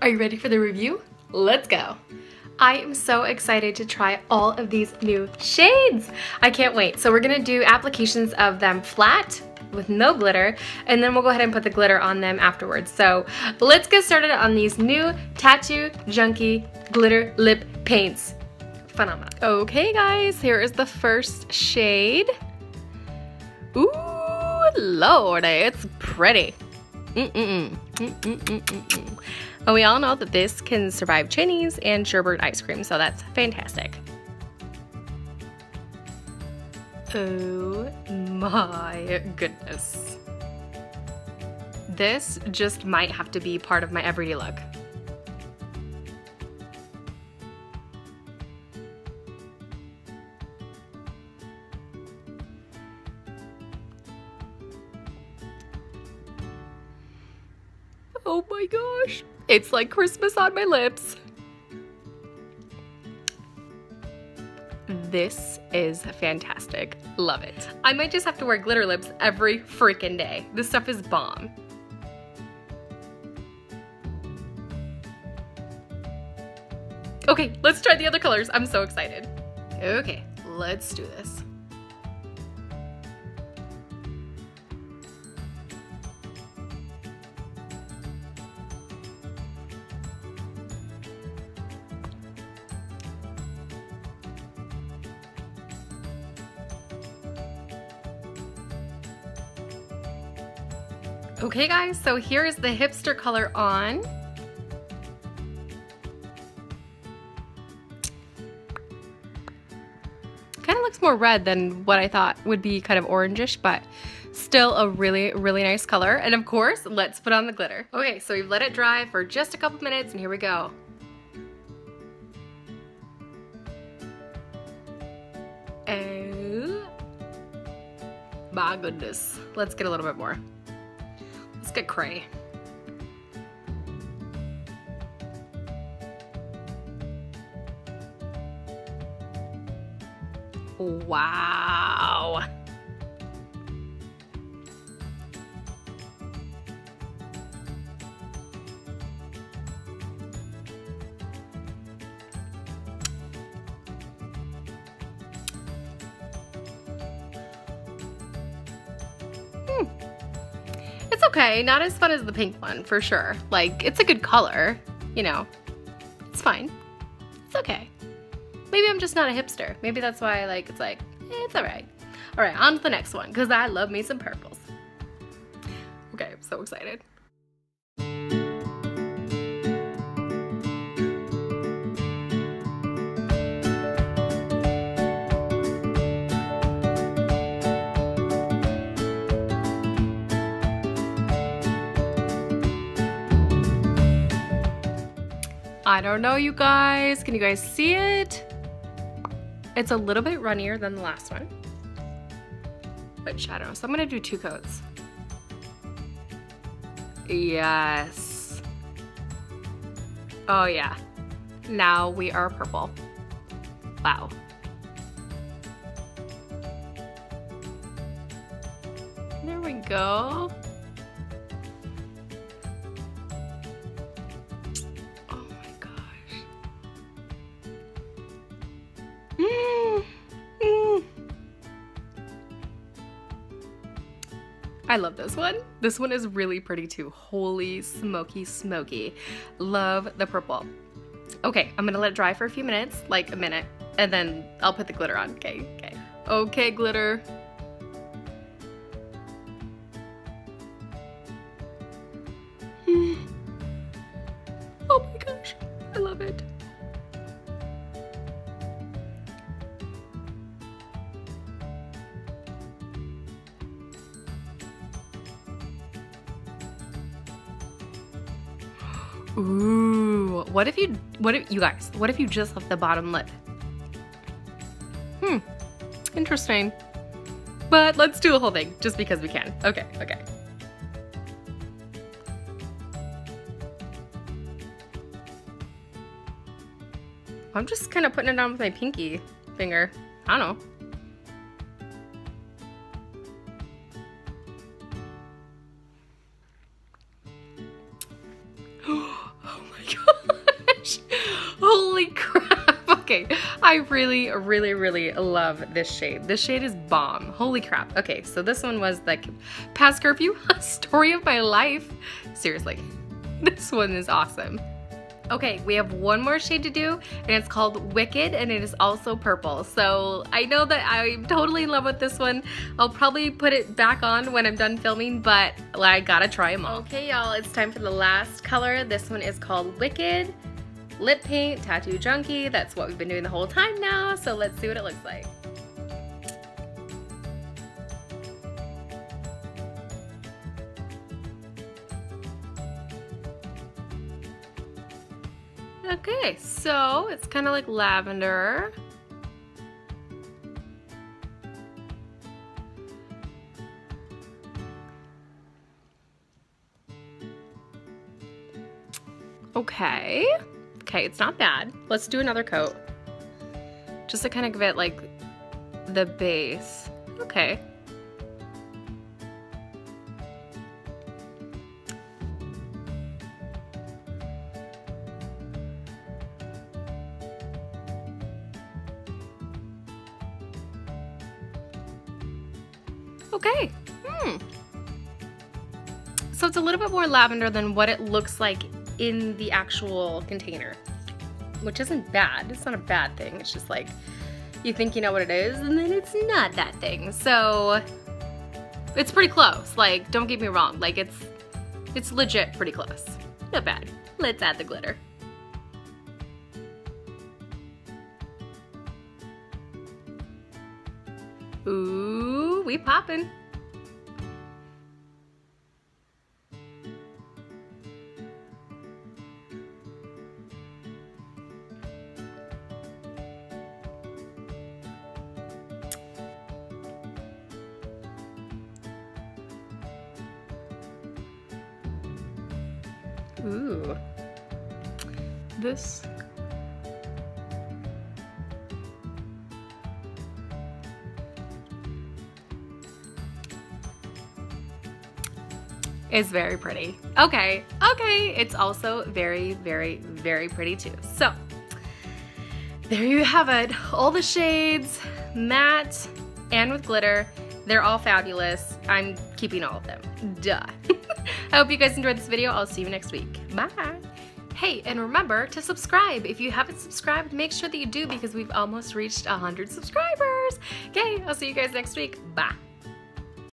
Are you ready for the review? Let's go. I am so excited to try all of these new shades. I can't wait. So we're gonna do applications of them flat with no glitter and then we'll go ahead and put the glitter on them afterwards. So let's get started on these new Tattoo Junkee glitter lip paints. Phenomenal. Okay guys, here is the first shade. Ooh, lord, it's pretty. Mm -mm -mm. And we all know that this can survive Chinese and sherbet ice cream, so that's fantastic. Oh my goodness. This just might have to be part of my everyday look. Oh my gosh. It's like Christmas on my lips. This is fantastic. Love it. I might just have to wear glitter lips every freaking day. This stuff is bomb. Okay, let's try the other colors. I'm so excited. Okay, let's do this. Okay guys, so here is the hipster color on. Kind of looks more red than what I thought would be kind of orangish, but still a really, really nice color. And of course, let's put on the glitter. Okay, so we've let it dry for just a couple minutes and here we go. Oh my goodness. Let's get a little bit more. Let's get cray. Wow. Okay, not as fun as the pink one, for sure. Like, it's a good color, you know. It's fine. It's okay. Maybe I'm just not a hipster. Maybe that's why, like, it's like, eh, it's alright. Alright, on to the next one, because I love me some purples. Okay, I'm so excited. I don't know, you guys. Can you guys see it? It's a little bit runnier than the last one. Don't know. So I'm to do two coats. Yes. Oh, yeah. Now we are purple. Wow. There we go. I love this one. This one is really pretty too. Holy smoky smoky. Love the purple. Okay, I'm gonna let it dry for a few minutes, like a minute, and then I'll put the glitter on. Okay, okay. Okay, glitter. Ooh, what if you, what if, you guys, what if you just left the bottom lip? Hmm, interesting. But let's do the whole thing, just because we can. Okay, okay. I'm just kind of putting it on with my pinky finger. I don't know. Okay, I really, really, really love this shade. This shade is bomb. Holy crap. Okay, so this one was like past curfew, story of my life. Seriously, this one is awesome. Okay, we have one more shade to do and it's called Wicked and it is also purple. So I know that I'm totally in love with this one. I'll probably put it back on when I'm done filming, but I gotta try them all. Okay, y'all, it's time for the last color. This one is called Wicked. Lip paint, Tattoo Junkee. That's what we've been doing the whole time now. So let's see what it looks like. Okay, so it's kind of like lavender. Okay. Okay, it's not bad. Let's do another coat. Just to kind of give it like the base. Okay. Okay. Hmm. So it's a little bit more lavender than what it looks like in the actual container, which isn't bad. It's not a bad thing. It's just like you think you know what it is and then it's not that thing. So it's pretty close. Like, don't get me wrong. Like, it's it's legit pretty close. Not bad. Let's add the glitter. Ooh, we poppin'. Ooh. This is very pretty. Okay, okay, it's also very, very, very pretty too. So, there you have it. All the shades, matte and with glitter. They're all fabulous. I'm keeping all of them. Duh. I hope you guys enjoyed this video. I'll see you next week. Bye. Hey, and remember to subscribe. If you haven't subscribed, make sure that you do because we've almost reached 100 subscribers. Okay, I'll see you guys next week. Bye.